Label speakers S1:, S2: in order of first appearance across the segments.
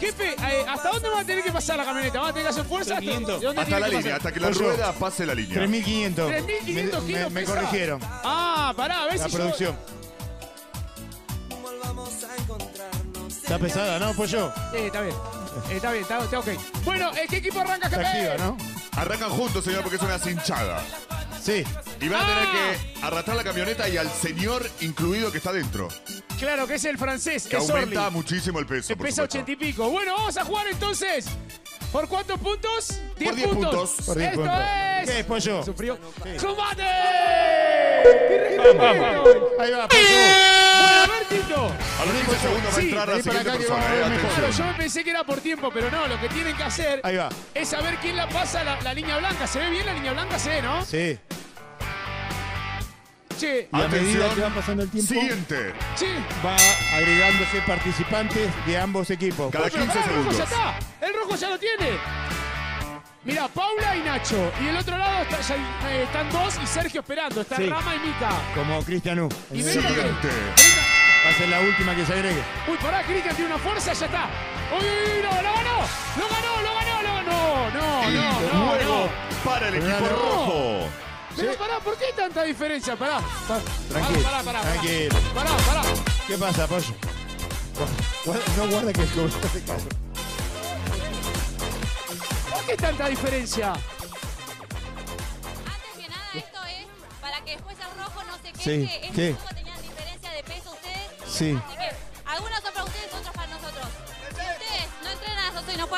S1: Jefe, eh, ¿hasta dónde va a tener que pasar la camioneta? ¿Va a tener que hacer fuerza? ¿Hasta,
S2: 3.500.
S1: ¿de dónde
S3: Hasta
S1: tiene
S3: la
S1: que
S3: línea,
S1: pasar?
S3: hasta que la rueda pase la línea.
S2: 3.500.
S1: 3.500
S2: Me-
S1: kilos
S2: Me, me
S1: pesa.
S2: corrigieron.
S1: Ah, pará, a ver
S2: La
S1: si yo-
S2: producción. Está pesada, ¿no, pollo?
S1: Eh, está bien. Eh, está bien, está, está ok. Bueno, eh, ¿qué equipo arranca,
S2: Está
S1: jefe?
S2: activa, ¿no?
S3: Arrancan juntos, señor, porque es una cinchada.
S2: Sí.
S3: Y van a tener
S1: Ah.
S3: que arrastrar la camioneta y al señor incluido que está dentro.
S1: Claro, que es el francés,
S3: Que
S1: es
S3: aumenta
S1: Orly.
S3: muchísimo el peso. Por
S1: pesa
S3: supuesto.
S1: ochenta y pico. Bueno, vamos a jugar entonces. ¿Por cuántos puntos? 10
S3: 10 puntos.
S2: Por 10
S1: Esto
S2: puntos.
S1: es.
S2: ¿Qué es, pollo?
S1: Sufrió. ¡Combate!
S2: Ahí va, pollo.
S1: Bueno, a ver, Tito.
S3: A los 15 segundos va a
S1: Sí,
S3: entrar la
S2: vení para
S3: siguiente
S2: acá que
S3: persona.
S2: vamos a
S3: eh,
S2: ver mejor.
S1: Claro,
S3: atención.
S1: yo pensé que era por tiempo, pero no, lo que tienen que hacer
S2: Ahí va.
S1: es saber quién la pasa la, la línea blanca. ¿Se ve bien la línea blanca? ¿Se ve, no?
S2: Sí. Y a medida que va pasando el tiempo,
S3: Siguiente.
S2: va agregándose participantes de ambos equipos.
S3: Cada
S1: Pero
S3: 15
S1: pará, el rojo ya
S3: segundos.
S1: está. El rojo ya lo tiene. Mira, Paula y Nacho. Y el otro lado está- ya, eh, están dos y Sergio esperando. Está
S2: Sí.
S1: Rama y Mica.
S2: Como Cristian U.
S1: Y
S2: Va
S1: que-
S3: Siguiente.
S2: a ser la última que se agregue.
S1: Uy, pará, Cristian tiene una fuerza, ya está. Uy, uy, uy, no, lo ganó. Lo ganó, lo ganó, lo ganó. No, no, no,
S3: juego
S1: no.
S3: para el equipo
S2: no.
S3: rojo.
S1: Pero pará, ¿por qué tanta diferencia? Pará. pará,
S2: Tranquilo.
S1: Pará, pará, pará.
S2: Tranquilo.
S1: Pará, pará.
S2: ¿Qué pasa, pollo? No guarda que cobro hace caso.
S1: ¿Por qué tanta diferencia?
S4: Antes que nada, esto es para que después el rojo no se queje.
S2: Sí,
S4: chicos tenían diferencia de peso ustedes.
S2: Sí.
S4: Así que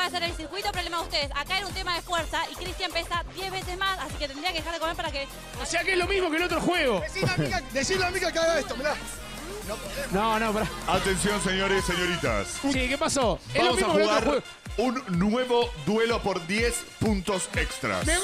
S4: pueden hacer el circuito, problema de ustedes. Acá era un tema de fuerza y Cristian pesa 10 veces más, así que tendría que dejar de comer para que...
S1: O sea que es lo mismo que el otro juego.
S5: Decirle a amiga que haga esto, mirá.
S1: No, no, pará.
S3: Atención, señores y señoritas.
S1: Sí, ¿qué pasó? Es lo
S3: Vamos a
S1: mismo que el otro
S3: jugar
S1: juego.
S3: un nuevo duelo por 10 puntos extras.
S1: Me